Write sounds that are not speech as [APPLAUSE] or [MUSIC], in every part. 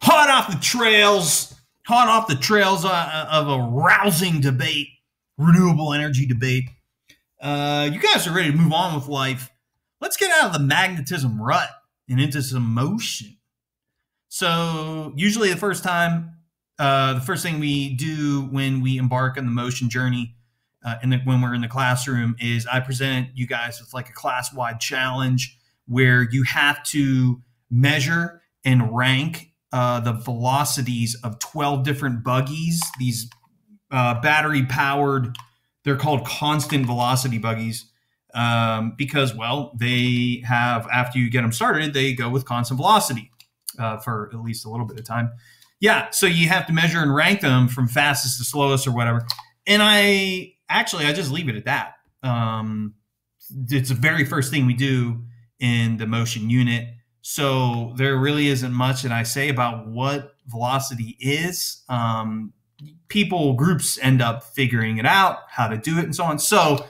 hot off the trails, hot off the trails uh, of a rousing debate, renewable energy debate. Uh, you guys are ready to move on with life. Let's get out of the magnetism rut and into some motion. So, usually, the first time, uh, the first thing we do when we embark on the motion journey, uh, and when we're in the classroom, is I present you guys with like a class wide challenge where you have to measure and rank uh, the velocities of 12 different buggies, these uh, battery powered, they're called constant velocity buggies um, because, well, they have, after you get them started, they go with constant velocity uh, for at least a little bit of time. Yeah, so you have to measure and rank them from fastest to slowest or whatever. And I actually, I just leave it at that. Um, it's the very first thing we do in the motion unit. So there really isn't much that I say about what velocity is. Um, people, groups end up figuring it out, how to do it, and so on. So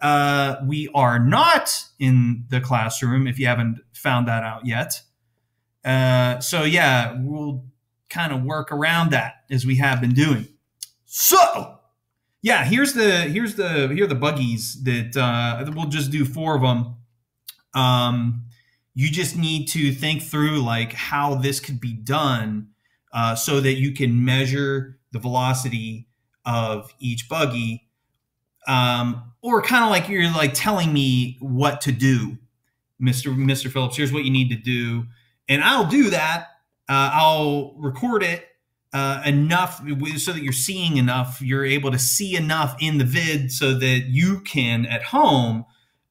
uh, we are not in the classroom if you haven't found that out yet. Uh, so yeah, we'll kind of work around that as we have been doing. So yeah, here's the here's the here are the buggies that uh, we'll just do four of them. Um, you just need to think through like how this could be done uh, so that you can measure the velocity of each buggy um, or kind of like you're like telling me what to do mr mr phillips. Here's what you need to do. And i'll do that. Uh, i'll record it uh, enough so that you're seeing enough you're able to see enough in the vid so that you can at home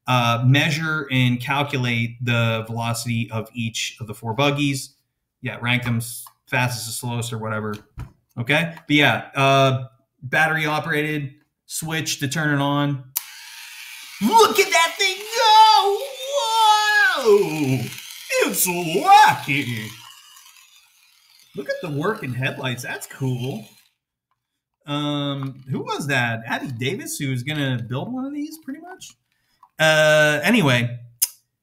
uh, measure and calculate the velocity of each of the four buggies. Yeah, rank them fastest to slowest or whatever. Okay, but yeah, uh, battery operated switch to turn it on. Look at that thing go! Whoa! It's wacky. Look at the working headlights. That's cool. Um, who was that? Addy Davis, who was gonna build one of these, pretty much. Uh, anyway,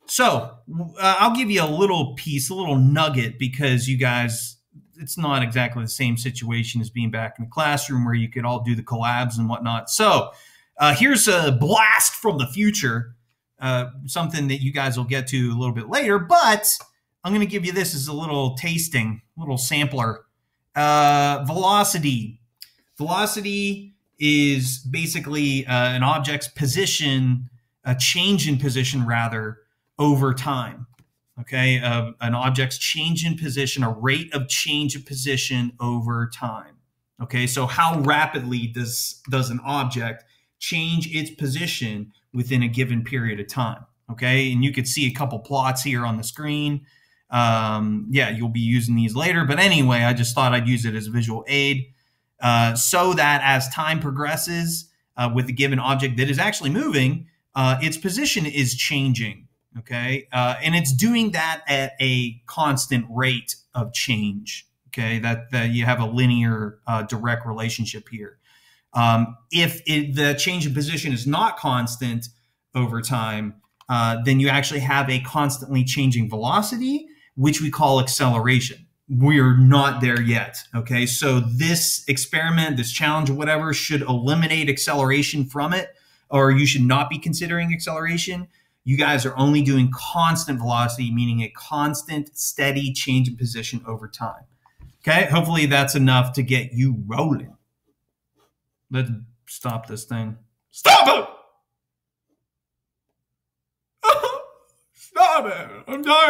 so uh, I'll give you a little piece, a little nugget, because you guys, it's not exactly the same situation as being back in the classroom where you could all do the collabs and whatnot. So uh, here's a blast from the future, uh, something that you guys will get to a little bit later, but I'm going to give you this as a little tasting, a little sampler. Uh, velocity. Velocity is basically uh, an object's position a change in position rather over time. Okay, uh, an object's change in position, a rate of change of position over time. Okay, so how rapidly does does an object change its position within a given period of time? Okay, and you could see a couple plots here on the screen. Um, yeah, you'll be using these later, but anyway, I just thought I'd use it as a visual aid uh, so that as time progresses uh, with a given object that is actually moving, uh, its position is changing. Okay. Uh, and it's doing that at a constant rate of change. Okay. That, that you have a linear uh, direct relationship here. Um, if it, the change in position is not constant over time, uh, then you actually have a constantly changing velocity, which we call acceleration. We're not there yet. Okay. So this experiment, this challenge, whatever, should eliminate acceleration from it or you should not be considering acceleration. You guys are only doing constant velocity, meaning a constant, steady change in position over time. Okay, hopefully that's enough to get you rolling. Let's stop this thing. Stop it! [LAUGHS] Stop it! I'm tired.